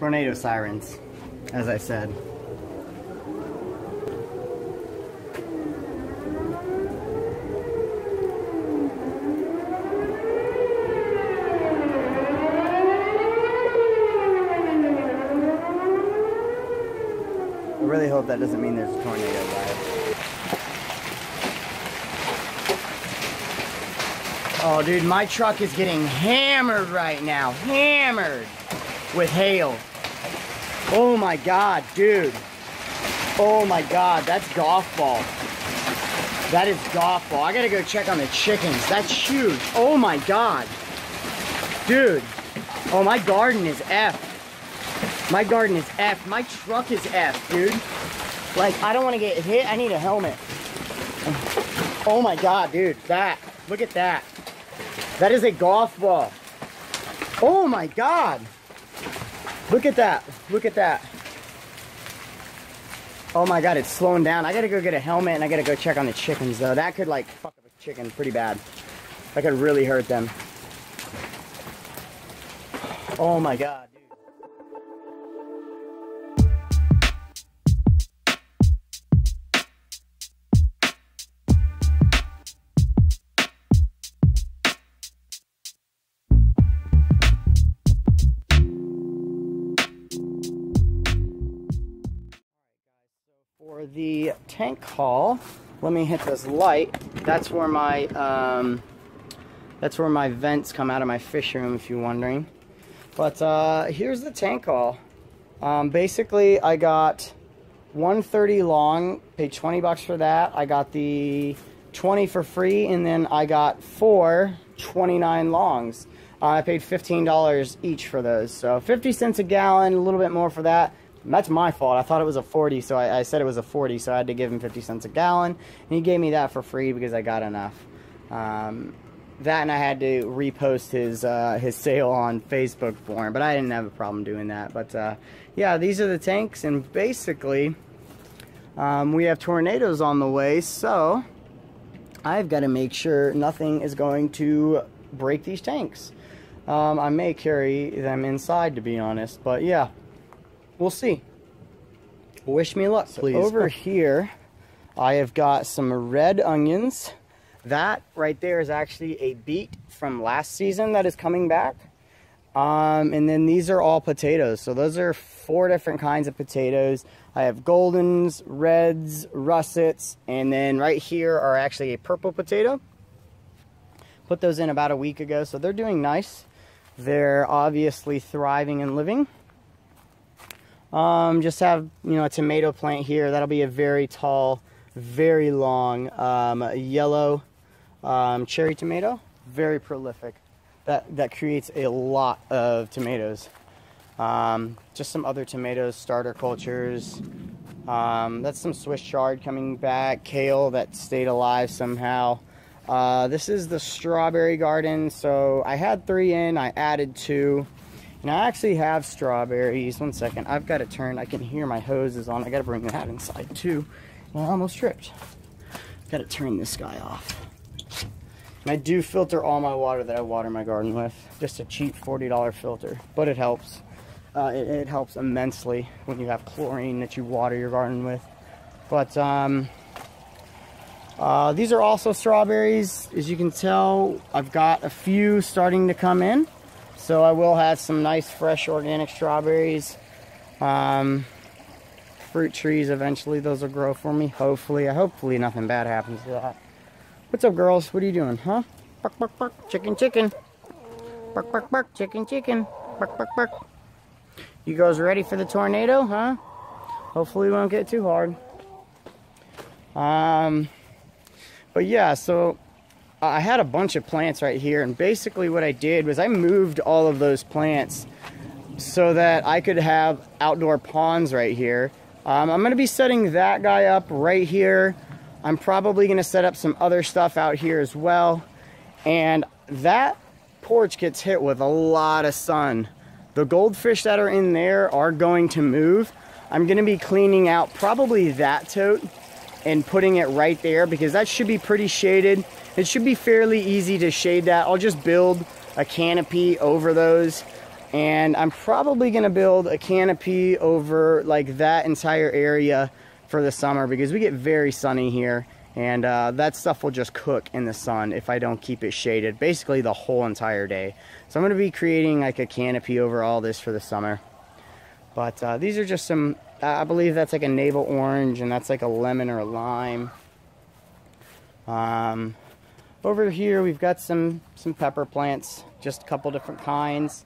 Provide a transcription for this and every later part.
tornado sirens, as I said. I really hope that doesn't mean there's a tornado, guys. Oh, dude, my truck is getting hammered right now. Hammered with hail. Oh my god, dude. Oh my god, that's golf ball. That is golf ball. I gotta go check on the chickens. That's huge. Oh my god. Dude. Oh, my garden is F. My garden is F. My truck is F, dude. Like, I don't want to get hit. I need a helmet. Oh my god, dude. That. Look at that. That is a golf ball. Oh my god. Look at that. Look at that. Oh my god, it's slowing down. I gotta go get a helmet and I gotta go check on the chickens though. That could like fuck up a chicken pretty bad. That could really hurt them. Oh my god, the tank haul, let me hit this light. That's where my um, that's where my vents come out of my fish room, if you're wondering. But uh, here's the tank haul. Um, basically, I got 130 long, paid 20 bucks for that. I got the 20 for free, and then I got four 29 longs. Uh, I paid $15 each for those. So 50 cents a gallon, a little bit more for that. That's my fault. I thought it was a 40, so I, I, said it was a 40, so I had to give him 50 cents a gallon. And he gave me that for free because I got enough. Um, that and I had to repost his uh, his sale on Facebook for him, but I didn't have a problem doing that. But uh, yeah, these are the tanks, and basically um, we have tornadoes on the way, so I've got to make sure nothing is going to break these tanks. Um, I may carry them inside, to be honest, but yeah, we'll see. Wish me luck, please. Over here, I have got some red onions. That right there is actually a beet from last season that is coming back. Um, and then these are all potatoes. So those are four different kinds of potatoes. I have goldens, reds, russets, and then right here are actually a purple potato. Put those in about a week ago, so they're doing nice. They're obviously thriving and living. Um, just have, you know, a tomato plant here. That'll be a very tall, very long um, yellow um, cherry tomato. Very prolific. That, that creates a lot of tomatoes. Um, just some other tomatoes, starter cultures. Um, that's some Swiss chard coming back. Kale that stayed alive somehow. Uh, this is the strawberry garden. So I had three in, I added two. And I actually have strawberries. One second, I've got to turn. I can hear my hose is on. I got to bring that inside too. I almost tripped. Got to turn this guy off. And I do filter all my water that I water my garden with. Just a cheap $40 filter, but it helps. Uh, it, it, helps immensely when you have chlorine that you water your garden with. But um, uh, these are also strawberries. As you can tell, I've got a few starting to come in. So I will have some nice fresh organic strawberries. Um, fruit trees eventually. Those will grow for me hopefully. Hopefully nothing bad happens to that. What's up girls? What are you doing huh? Bark bark bark. Chicken chicken. Bark bark bark. Chicken chicken. Bark bark bark. You guys ready for the tornado huh? Hopefully we won't get too hard. Um but yeah so I had a bunch of plants right here and basically what I did was I moved all of those plants so that I could have outdoor ponds right here. Um, I'm going to be setting that guy up right here. I'm probably going to set up some other stuff out here as well. And that porch gets hit with a lot of sun. The goldfish that are in there are going to move. I'm going to be cleaning out probably that tote and putting it right there because that should be pretty shaded. It should be fairly easy to shade that. I'll just build a canopy over those. And I'm probably gonna build a canopy over like that entire area for the summer because we get very sunny here. And uh, that stuff will just cook in the sun if I don't keep it shaded basically the whole entire day. So I'm gonna be creating like a canopy over all this for the summer. But uh, these are just some I believe that's like a navel orange and that's like a lemon or a lime. Um, over here we've got some some pepper plants just a couple different kinds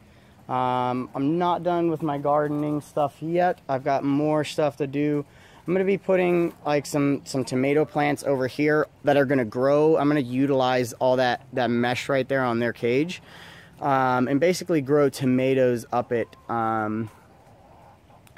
um, I'm not done with my gardening stuff yet I've got more stuff to do I'm going to be putting like some some tomato plants over here that are going to grow. I'm going to utilize all that that mesh right there on their cage um, and basically grow tomatoes up it um,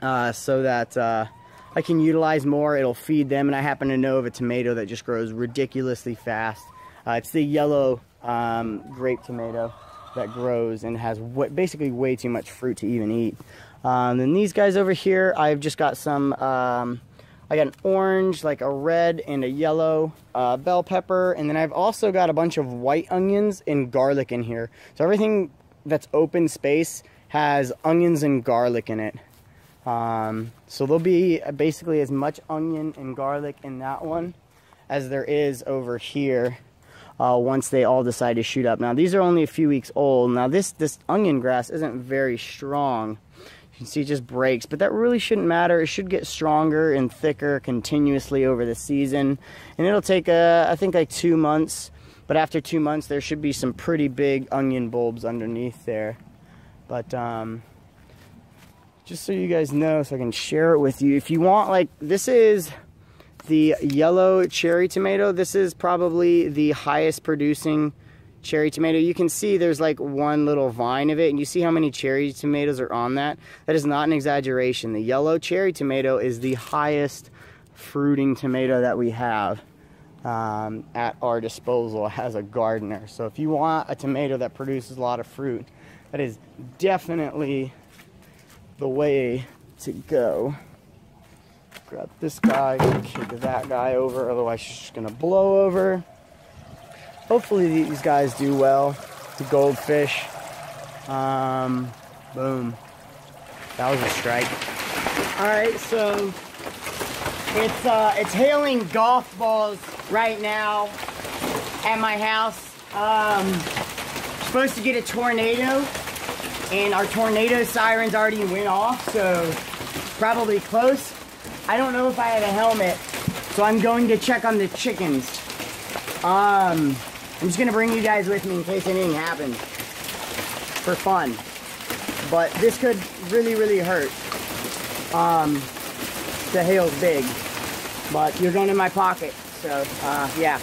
uh, so that uh, I can utilize more. It'll feed them and I happen to know of a tomato that just grows ridiculously fast. Uh, it's the yellow um, grape tomato that grows and has basically way too much fruit to even eat. Um, then these guys over here, I've just got some um, I got an orange, like a red, and a yellow uh, bell pepper. And then I've also got a bunch of white onions and garlic in here. So everything that's open space has onions and garlic in it. Um, so there'll be basically as much onion and garlic in that one as there is over here uh, once they all decide to shoot up. Now these are only a few weeks old. Now this, this onion grass isn't very strong. You can see it just breaks, but that really shouldn't matter. It should get stronger and thicker continuously over the season. And it'll take, uh, I think, like two months. But after two months, there should be some pretty big onion bulbs underneath there. But um, just so you guys know, so I can share it with you. If you want, like, this is the yellow cherry tomato. This is probably the highest producing cherry tomato. You can see there's like one little vine of it and you see how many cherry tomatoes are on that. That is not an exaggeration. The yellow cherry tomato is the highest fruiting tomato that we have um, at our disposal as a gardener. So if you want a tomato that produces a lot of fruit, that is definitely the way to go. Grab this guy, kick that guy over, otherwise she's just gonna blow over hopefully these guys do well. The goldfish. Um, boom. That was a strike. All right, so it's uh, it's hailing golf balls right now at my house. Um, supposed to get a tornado, and our tornado sirens already went off, so probably close. I don't know if I have a helmet, so I'm going to check on the chickens. Um, I'm just gonna bring you guys with me in case anything happens for fun. But this could really, really hurt. Um, the hail's big, but you're going in my pocket. So, uh, yeah.